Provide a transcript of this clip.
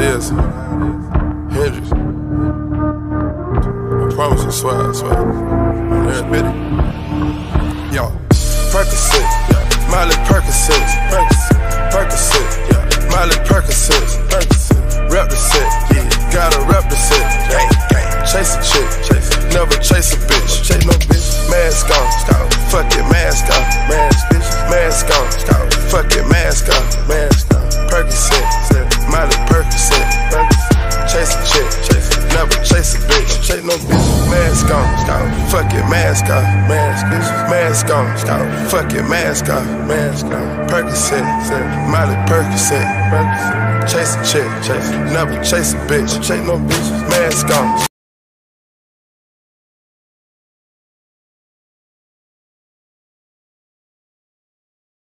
is. Hendrix. I promise you, swear, I swear. There's Biddy. Yo, Percocet, yeah. Miley Percocet, Percocet. Miley Percocet. Rep the set. Gotta rep the set. Chase a chick. Never chase a bitch, chase no bitch. Mask on. Fuck it, mask on, mask, bitch. Mask on. Fuck it, mask on, mask chase no bitch. Mask on, stop. Fuck it, mask on, mask. Mask on, stop. Fuck it, mask on, mask on. Percocet, Miley Percocet, Chase a chick, chase. Never chase a bitch, chase no bitch. Mask on.